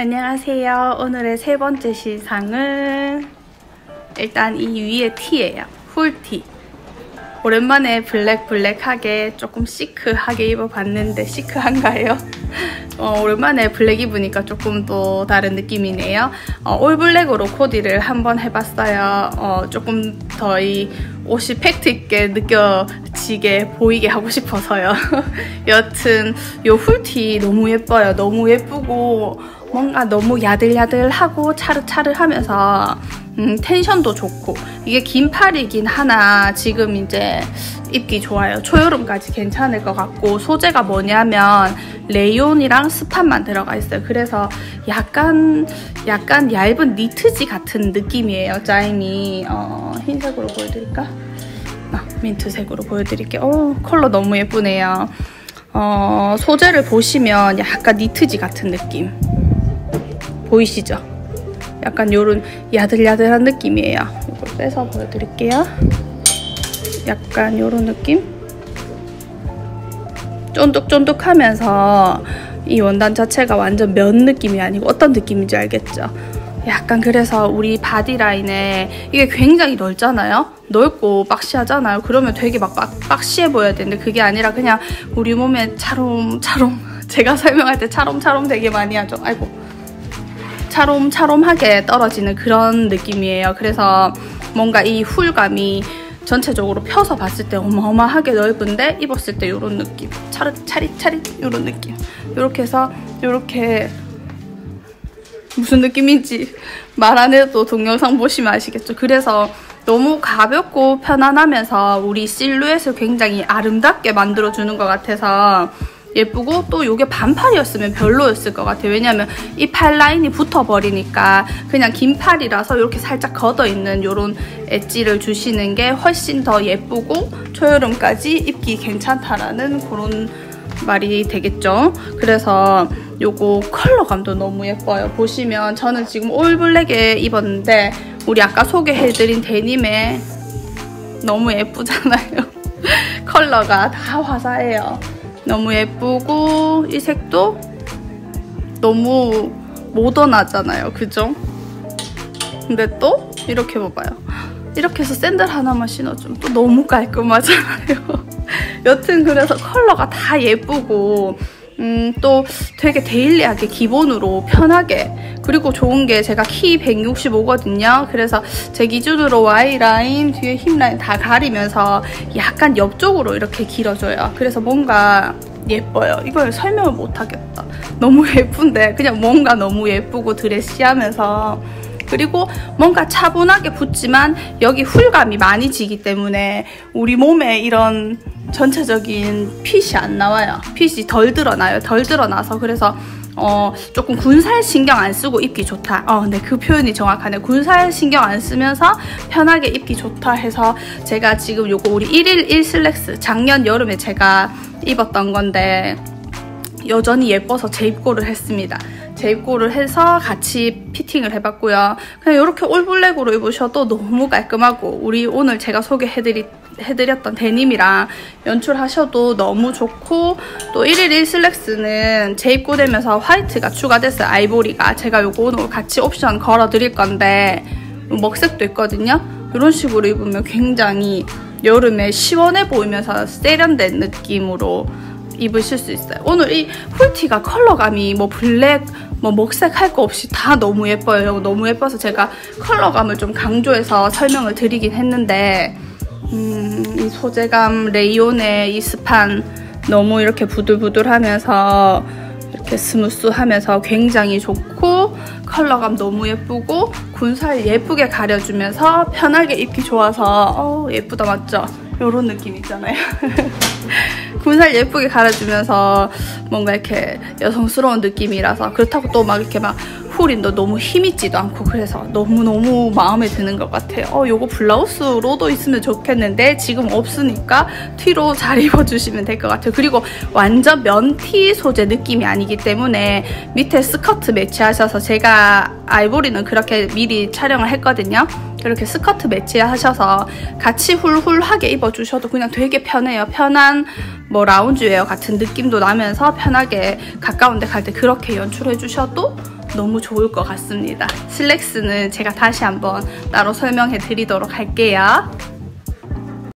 안녕하세요. 오늘의 세 번째 의상은 일단 이 위에 티예요. 훌티. 오랜만에 블랙 블랙하게 조금 시크하게 입어봤는데 시크한가요? 어, 오랜만에 블랙 입으니까 조금 또 다른 느낌이네요. 어, all black으로 코디를 한번 해봤어요. 어, 조금 더 이 옷이 임팩트 있게 느껴지게 보이게 하고 싶어서요. 여튼 요 훌티 너무 예뻐요. 너무 예쁘고 뭔가 너무 야들야들하고 차르차르하면서 음, 텐션도 좋고 이게 긴 팔이긴 하나 지금 이제 입기 좋아요. 초여름까지 괜찮을 것 같고 소재가 뭐냐면 레이온이랑 스판만 들어가 있어요. 그래서 약간 약간 얇은 니트지 같은 느낌이에요. 짜임이 어, 흰색으로 보여드릴까? 아, 민트색으로 보여드릴게요. 오, 컬러 너무 예쁘네요. 어, 소재를 보시면 약간 니트지 같은 느낌. 보이시죠? 약간 요런 야들야들한 느낌이에요. 이걸 빼서 보여드릴게요. 약간 요런 느낌? 쫀득쫀득하면서 이 원단 자체가 완전 면 느낌이 아니고 어떤 느낌인지 알겠죠? 약간 그래서 우리 바디라인에 이게 굉장히 넓잖아요? 넓고 박시하잖아요? 그러면 되게 막 박, 박시해 보여야 되는데 그게 아니라 그냥 우리 몸에 차롬차롬 제가 설명할 때 차롬차롬 되게 많이 하죠. 아이고 차롬차롬하게 떨어지는 그런 느낌이에요. 그래서 뭔가 이 훌감이 전체적으로 펴서 봤을 때 어마어마하게 넓은데 입었을 때 이런 느낌. 차릿 차릿차릿 이런 느낌. 이렇게 해서 이렇게 무슨 느낌인지 말 안 해도 동영상 보시면 아시겠죠. 그래서 너무 가볍고 편안하면서 우리 실루엣을 굉장히 아름답게 만들어주는 것 같아서 예쁘고 또 이게 반팔이었으면 별로였을 것 같아요. 왜냐면 이 팔 라인이 붙어버리니까 그냥 긴 팔이라서 이렇게 살짝 걷어있는 이런 엣지를 주시는 게 훨씬 더 예쁘고 초여름까지 입기 괜찮다라는 그런 말이 되겠죠. 그래서 요거 컬러감도 너무 예뻐요. 보시면 저는 지금 올블랙에 입었는데 우리 아까 소개해드린 데님에 너무 예쁘잖아요. 컬러가 다 화사해요. 너무 예쁘고 이 색도 너무 모던하잖아요. 그죠? 근데 또 이렇게 봐봐요. 이렇게 해서 샌들 하나만 신어주면 또 너무 깔끔하잖아요. 여튼 그래서 컬러가 다 예쁘고 음, 또 되게 데일리하게 기본으로 편하게 그리고 좋은 게 제가 키 165거든요. 그래서 제 기준으로 Y라인, 뒤에 힙라인 다 가리면서 약간 옆쪽으로 이렇게 길어져요. 그래서 뭔가 예뻐요. 이걸 설명을 못하겠다. 너무 예쁜데 그냥 뭔가 너무 예쁘고 드레시하면서 그리고 뭔가 차분하게 붙지만 여기 훌감이 많이 지기 때문에 우리 몸에 이런 전체적인 핏이 안 나와요. 핏이 덜 드러나요. 덜 드러나서 그래서 어, 조금 군살 신경 안 쓰고 입기 좋다. 어, 네, 그 표현이 정확하네. 군살 신경 안 쓰면서 편하게 입기 좋다 해서 제가 지금 요거 우리 1일 1슬랙스 작년 여름에 제가 입었던 건데 여전히 예뻐서 재입고를 했습니다. 재입고를 해서 같이 피팅을 해봤고요. 그냥 이렇게 올블랙으로 입으셔도 너무 깔끔하고 우리 오늘 제가 소개해드리, 해드렸던 데님이랑 연출하셔도 너무 좋고 또 1일 1슬랙스는 재입고되면서 화이트가 추가됐어요. 아이보리가. 제가 요거 오늘 같이 옵션 걸어드릴 건데 먹색도 있거든요. 이런 식으로 입으면 굉장히 여름에 시원해 보이면서 세련된 느낌으로 입으실 수 있어요. 오늘 이 훌티가 컬러감이 뭐 블랙, 뭐 먹색 할 거 없이 다 너무 예뻐요. 너무 예뻐서 제가 컬러감을 좀 강조해서 설명을 드리긴 했는데 음, 이 소재감 레이온의 이 스판 너무 이렇게 부들부들하면서 이렇게 스무스하면서 굉장히 좋고 컬러감 너무 예쁘고 군살 예쁘게 가려주면서 편하게 입기 좋아서 어 예쁘다 맞죠? 이런 느낌 있잖아요. 군살 예쁘게 갈아주면서 뭔가 이렇게 여성스러운 느낌이라서 그렇다고 또 막 이렇게 막 훌인도 너무 힘있지도 않고 그래서 너무너무 마음에 드는 것 같아요. 어, 요거 블라우스로도 있으면 좋겠는데 지금 없으니까 티로 잘 입어주시면 될 것 같아요. 그리고 완전 면티 소재 느낌이 아니기 때문에 밑에 스커트 매치하셔서 제가 아이보리는 그렇게 미리 촬영을 했거든요. 이렇게 스커트 매치하셔서 같이 훌훌하게 입어주셔도 그냥 되게 편해요. 편한 뭐 라운지웨어 같은 느낌도 나면서 편하게 가까운 데 갈 때 그렇게 연출해주셔도 너무 좋을 것 같습니다. 슬랙스는 제가 다시 한번 따로 설명해 드리도록 할게요.